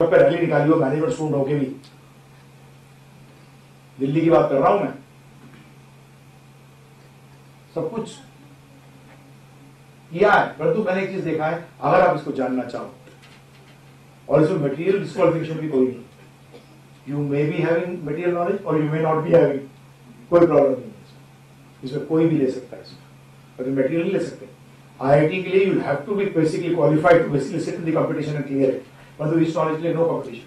पे रैली निकाली हो मैनेजमेंट स्टूडेंट होके भी। दिल्ली की बात कर रहा हूँ मैं। सब कुछ किया है, परंतु मैंने एक चीज़ देखा है, अगर आप इसको जानना चाहो, और इसमें मटेरियल डिस्कालिफिकेशन भी कोई नहीं। You may be having material knowledge और you may not be having कोई प्रॉब्लम नहीं है इसमें। कोई भी ले सकता है इसमें। पर मटेरियल नहीं ले सकते। आईआईटी के लिए you have to be basically qualified to basically sit in the competition and clear it परंतु इस नॉलेज के लिए नो कॉम्पिटिशन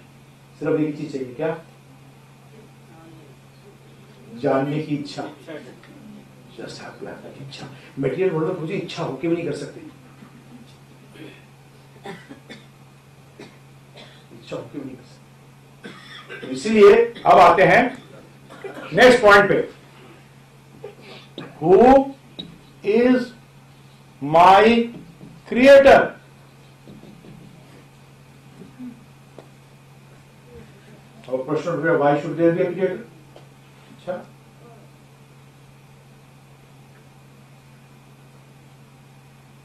सिर्फ़ एक चीज़ चाहिए, क्या? जानने की इच्छा। जस्ट टू इच्छा। मटेरियल तो मुझे इच्छा होके भी नहीं कर सकते? इच्छा होके भी नहीं कर सकते? तो इसीलिए अब आते हैं नेक्स्ट पॉइंट पे। हु इज़ माई क्रिएटर और प्रश्न उठ गया why should there be creator अच्छा।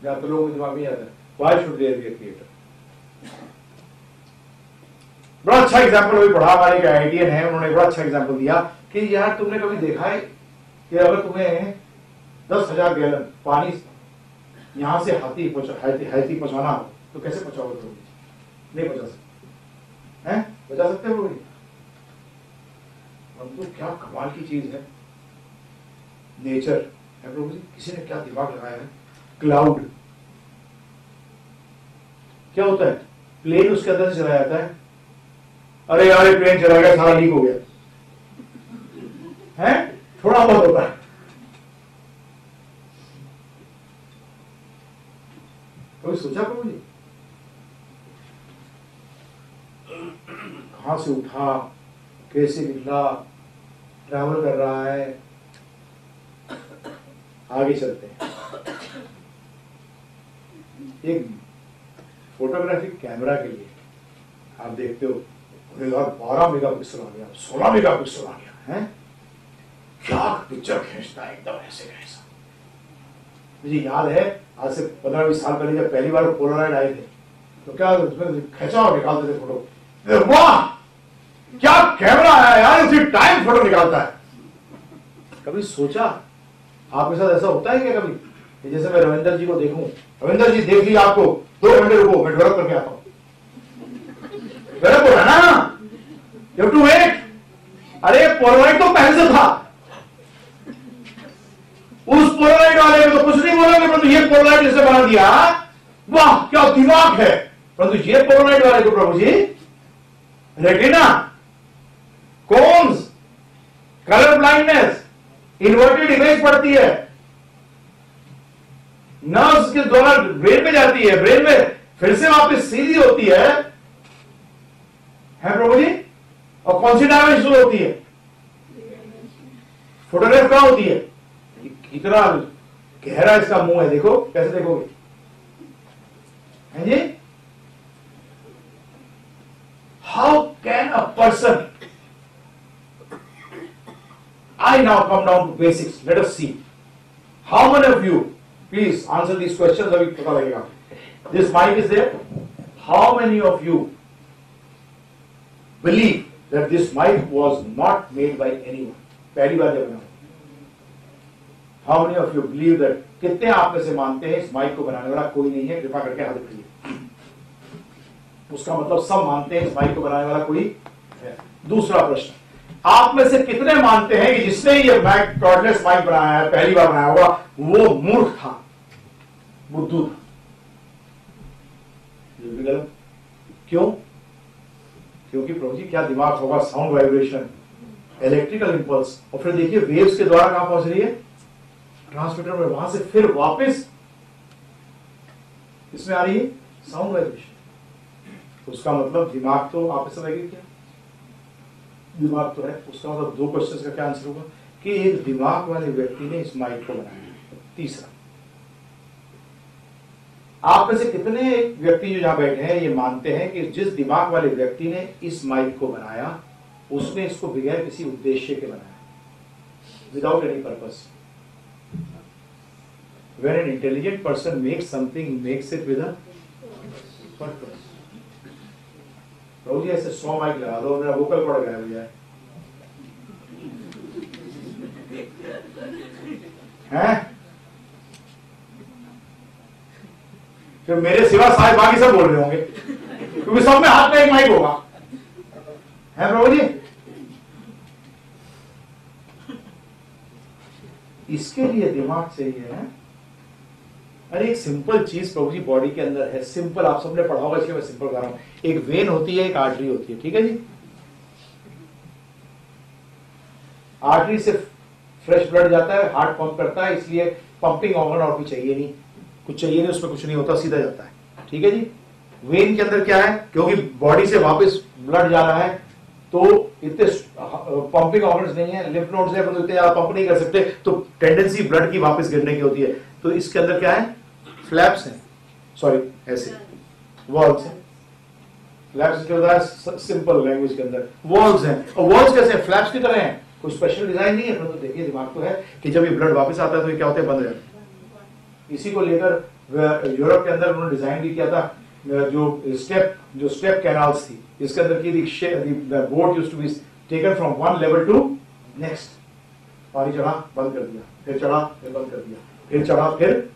या तो लोगों के दिमाग में आता है why should there be creator बड़ा अच्छा एग्ज़ाम्पल अभी पढ़ा हमारे एक आइडियन है, उन्होंने बड़ा अच्छा एग्ज़ाम्पल दिया कि यार तुमने कभी देखा है कि अगर तुम्हें दस हज़ार गैलन पानी यहाँ से हाथी हाथी पहुंचाना हो तो कैसे पहुंचाओगे तुम? नहीं पहुँचा सकते। हैं? बचा सकते हो परंतु क्या कमाल की चीज़ है। नेचर है प्रभु किसी ने क्या दिमाग लगाया है? क्लाउड क्या होता है? प्लेन उसके अंदर से चला जाता है। अरे यार प्लेन चला गया, सारा लीक हो गया। है? थोड़ा बहुत होता है। कभी सोचा प्रभु जी? कहाँ से उठा? कैसे निकला ट्रैवल कर रहा है, आगे चलते हैं। एक फोटोग्राफिक कैमरा के लिए आप देखते हो अरे यार बारह मेगा पिक्सल आ गया, सोलह मेगा पिक्सल आ गया, है? क्या पिक्चर खींचता है एकदम ऐसे ऐसा। मुझे याद है, आज से पंद्रह बीस साल पहले जब पहली बार पोलराइड आए थे तो क्या उसमें खींचा और निकालते थे फ़ोटो वाह! क्या कैमरा है यार? उसी टाइम फ़ोटो निकालता है। कभी सोचा? आपके साथ ऐसा होता है क्या कभी? जैसे मैं रविंदर जी को देखूँ? रविंदर जी देख लिया आपको, दो घंटे रुको, मैं डेवलप करके आता हूँ। रहा ना यू टू वेट अरे पोलराइड तो पहले से था। उस पोलराइड वाले को तो कुछ नहीं बोलोगे परंतु ये पोलराइड जिसे बना दिया। वाह, क्या दिमाग है। परंतु ये पोलराइड वाले को प्रभु जी, retina cones colour blindness inverted image पड़ती है। नर्व्स के द्वारा ब्रेन में जाती है ब्रेन में फिर से वापस सीधी होती है। है प्रभु जी? और कौन सी डायमेंशन होती है? फोटोग्राफ कहाँ होती है? इतना गहरा इसका मुँह है, देखो, कैसे देखोगे? है जी? How can a person I now come down to basics. Let us see. How many of you, please answer these questions. अभी पता लगेगा. This mic is there. How many of you believe that this mic was not made by anyone? पहली बार जब बना. How many of you believe that? कितने आप में से मानते हैं इस माइक को बनाने वाला कोई नहीं है कृपा करके हाथ उठाइए उसका मतलब सब मानते हैं इस माइक को बनाने वाला कोई है दूसरा प्रश्न आप में से कितने मानते हैं कि जिसने ये माइक कॉर्डलेस माइक बनाया है, पहली बार बनाया होगा वो मूर्ख था? बुद्धू था। क्यों? क्योंकि प्रभु जी, क्या दिमाग होगा? साउंड वाइब्रेशन इलेक्ट्रिकल इंपल्स और फिर देखिए वेव्स के द्वारा कहाँ पहुँच रही है? ट्रांसमीटर में वहाँ से फिर वापस इसमें आ रही है? साउंड वाइब्रेशन उसका मतलब दिमाग तो आप समझ गए क्या? दिमाग तो है, उसका मतलब दो क्वेश्चन का क्या आंसर होगा? कि एक दिमाग वाले व्यक्ति ने इस माइक को बनाया। तीसरा, आप में से कितने व्यक्ति जो यहाँ बैठे हैं, ये मानते हैं कि जिस दिमाग वाले व्यक्ति ने इस माइक को बनाया, उसने इसको बगैर किसी उद्देश्य के बनाया? Without any purpose when an intelligent person makes something makes it with a प्रभु जी, ऐसे सौ माइक लगा दो, मेरा वोकल गायब हो जाए हैं? फिर मेरे सिवा सारे बाकी सब बोल रहे होंगे, क्योंकि सब में हाथ में एक माइक होगा। है प्रभु जी? इसके लिए दिमाग चाहिए, है? अरे एक सिंपल चीज़ प्रभु जी बॉडी के अंदर है। सिंपल आप सबने पढ़ा होगा, इसलिए मैं सिंपल कर रहा हूँ। एक वेन होती है, एक आर्टरी होती है, ठीक है जी? आर्टरी से फ्रेश ब्लड जाता है हार्ट पंप करता है, इसलिए पंपिंग ऑर्गन और कुछ चाहिए नहीं। कुछ चाहिए नहीं, उसमें कुछ नहीं होता, सीधा जाता है। ठीक है जी? वेन के अंदर क्या है? क्योंकि बॉडी से वापस ब्लड जा रहा है तो इतने पंपिंग ऑर्गन्स नहीं है। लिफ्ट नोड्स है इतने ज़्यादा पंप नहीं कर सकते तो टेंडेंसी ब्लड की वापस गिरने की होती है। तो इसके अंदर क्या है? फ्लैप्स हैं। सॉरी ऐसे। वॉल्स हैं। फ्लैप्स क्या होता सिंपल लैंग्वेज के अंदर। वॉल्स हैं। और वॉल्स कैसे फ्लैप्स की तरह हैं। कोई स्पेशल डिज़ाइन नहीं है? तो देखिए, दिमाग तो है कि जब ये ब्लड वापस आता है तो ये क्या होता है? बंद हो जाता इसी को लेकर यूरोप के अंदर उन्होंने डिज़ाइन भी किया था। जो स्टेप जो स्टेप कैनाल्स थी, इसके अंदर की boat used to be taken from one level to next पानी चढ़ा, बंद कर दिया। फिर चढ़ा, फिर बंद कर दिया। फिर चढ़ा, फिर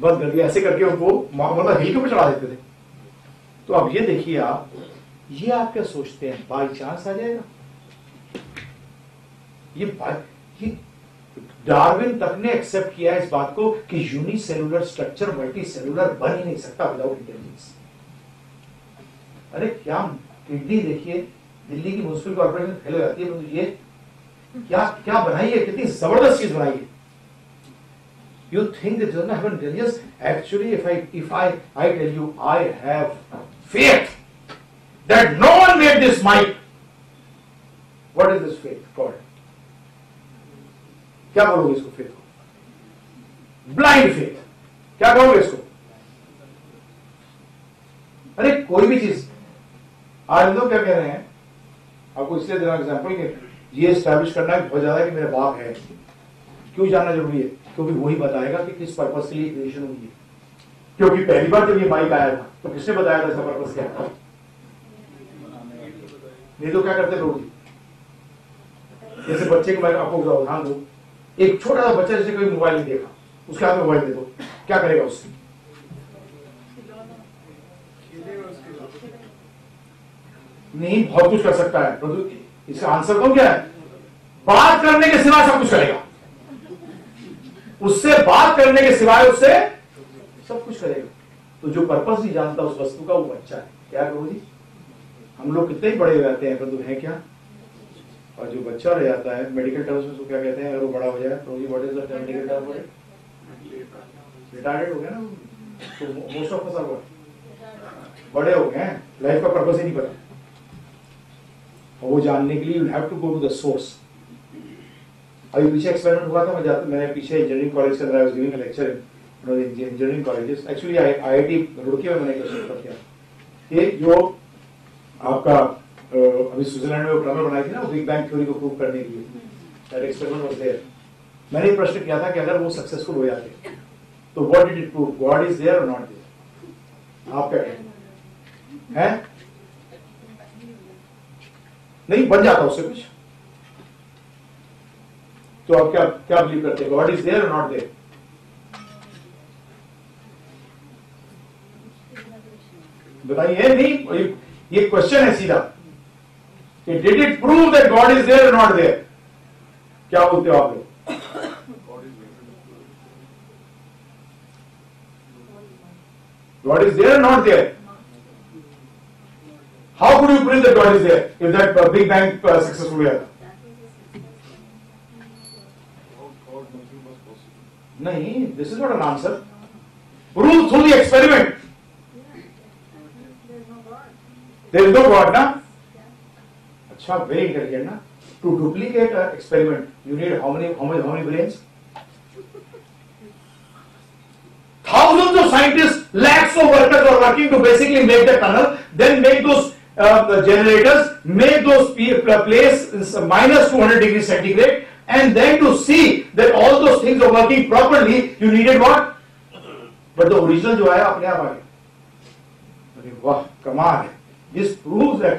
बंद कर दिया ऐसे करके उनको मतलब हिल के चढ़ा देते थे। तो अब ये देखिए आप, ये आप क्या सोचते हैं? बाई चांस आ जाएगा। ये ये डार्विन तक ने एक्सेप्ट किया इस बात को कि यूनिसेलुलर स्ट्रक्चर मल्टी सेलुलर बन ही नहीं सकता विदाउट इंटेलिजेंस अरे क्या किडनी देखिए, दिल्ली की म्यूनसिपल कॉर्पोरेशन फेल हो जाती है ये क्या क्या बनाई है? कितनी ज़बरदस्त चीज़ बनाई है। You think that doesn't have intelligence actually if i if i i tell you i have faith that no one made this mic what is this faith called क्या बोलोगे इसको फेथ को ब्लाइंड फेथ क्या कहोगे इसको अरे कोई भी चीज़ आज लोग क्या कह रहे हैं आपको इसलिए देना एग्ज़ाम्पल ये स्टैब्लिश करना है बहुत ज़्यादा कि मेरा बाप है क्यों जानना ज़रूरी है क्योंकि वही बताएगा कि किस पर्पज के लिए क्रिएशन हुई है। क्योंकि पहली बार जब ये माइक आया था तो किसने बताया था इसका पर्पज क्या था? नहीं तो क्या करते लोग? जैसे बच्चे को मैं आपको उदाहरण दो। एक छोटा सा बच्चा जैसे कोई मोबाइल नहीं देखा, उसके हाथ में मोबाइल दे दो। क्या करेगा उससे? नहीं, बहुत कुछ कर सकता है। इसका आंसर तो क्या है? बात करने के सिवा सब कुछ करेगा। उससे बात करने के सिवाय उससे सब कुछ करेगा। तो जो पर्पस नहीं जानता उस वस्तु का, वो बच्चा है। क्या करो जी हम लोग कितने ही बड़े हो जाते हैं परंतु है क्या? और जो बच्चा रह जाता है मेडिकल टर्म्स में उसको क्या कहते हैं? अगर वो बड़ा हो जाए तो what is the medical term for retired हो गया ना तो मोस्ट ऑफ़ अस बड़े हो गए लाइफ का पर्पस ही नहीं पता। वो जानने के लिए you have to go to the source अभी पीछे एक्सपेरिमेंट हुआ था, मैं जाता, मैंने पीछे इंजीनियरिंग कॉलेज के अंदर I giving lecture engineering colleges actually IIT Roorkee में मैंने क्वेश्चन किया। जो आपका अभी स्विट्जरलैंड में वो ड्रमर बनाई थी ना बिग बैंग थ्योरी को प्रूव करने के लिए। एक्सपेरिमेंट वाज देयर मैंने प्रश्न किया था कि अगर वो सक्सेसफुल हो जाते तो what did it prove God is there और नॉट देयर आप क्या कहते हैं? नहीं, बन जाता उससे कुछ। तो आप क्या क्या बिलीव करते हैं? God is there not there बताइए, नहीं ये क्वेश्चन है सीधा। कि did it prove that God is there not there क्या बोलते हो आप लोग? God is there not there how could you prove that God is there if that big bang successful हुआ था नहीं this is not an answer. Prove through the experiment. There is no God, na? अच्छा very intelligent ना to duplicate experiment you need how many how many how many brains thousands of scientists, lakhs of workers are working to basically make the tunnel, then make those uh, generators, make those place minus 200 degrees centigrade, and then to see that all those things are working properly, you needed what? But the original जो है अपने आप आ गया अरे वाह कमाल है This proves that